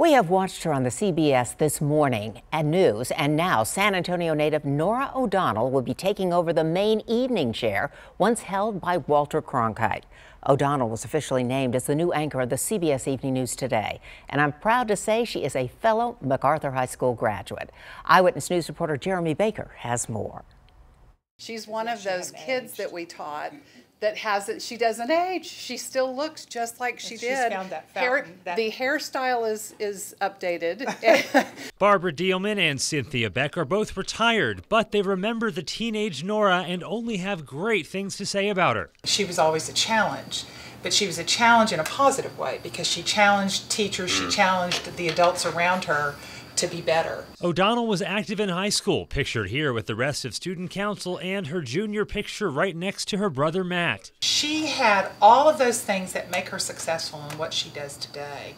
We have watched her on the CBS This Morning and News, and now San Antonio native Norah O'Donnell will be taking over the main evening chair once held by Walter Cronkite. O'Donnell was officially named as the new anchor of the CBS Evening News today, and I'm proud to say she is a fellow MacArthur High School graduate. Eyewitness News reporter Jeremy Baker has more. She's one of those kids that we taught that hasn't she doesn't age. She still looks just like she she's did. found that Hair, that- the hairstyle is is updated. Barbara Dielman and Cynthia Beck are both retired, but they remember the teenage Norah and only have great things to say about her. She was always a challenge, but she was a challenge in a positive way because she challenged teachers, she mm. challenged the adults around her to be better. O'Donnell was active in high school, pictured here with the rest of student council and her junior picture right next to her brother Matt. She had all of those things that make her successful in what she does today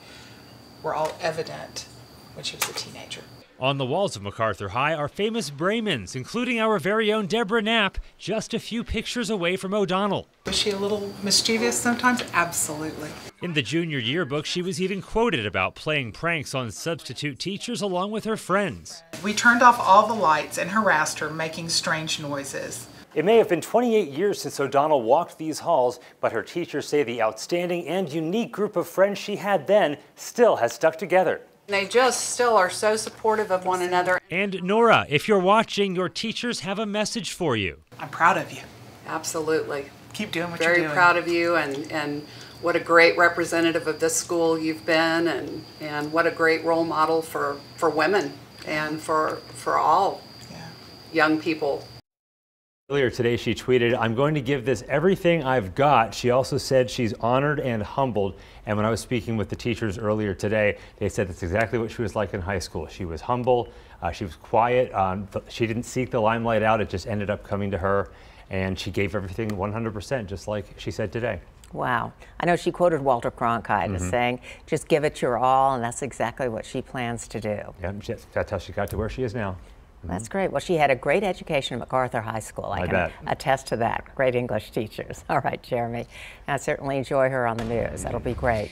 were all evident when she was a teenager. On the walls of MacArthur High are famous Brahmins, including our very own Deborah Knapp, just a few pictures away from O'Donnell. Was she a little mischievous sometimes? Absolutely. In the junior yearbook, she was even quoted about playing pranks on substitute teachers along with her friends. We turned off all the lights and harassed her, making strange noises. It may have been 28 years since O'Donnell walked these halls, but her teachers say the outstanding and unique group of friends she had then still has stuck together. They just still are so supportive of one another And Norah, if you're watching, your teachers have a message for you. I'm proud of you. absolutely Keep doing what very you're doing. Very proud of you and and what a great representative of this school you've been and and what a great role model for for women and for for all Yeah. young people Earlier today, she tweeted, I'm going to give this everything I've got. She also said she's honored and humbled. And when I was speaking with the teachers earlier today, they said that's exactly what she was like in high school. She was humble, uh, she was quiet, um, th- she didn't seek the limelight out, it just ended up coming to her. And she gave everything 100%, just like she said today. Wow. I know she quoted Walter Cronkite as saying, just give it your all, and that's exactly what she plans to do. Yeah, that's how she got to where she is now. That's great. Well, she had a great education at MacArthur High School. I, I can bet. attest to that. Great English teachers. All right, Jeremy. I certainly enjoy her on the news. That'll be great.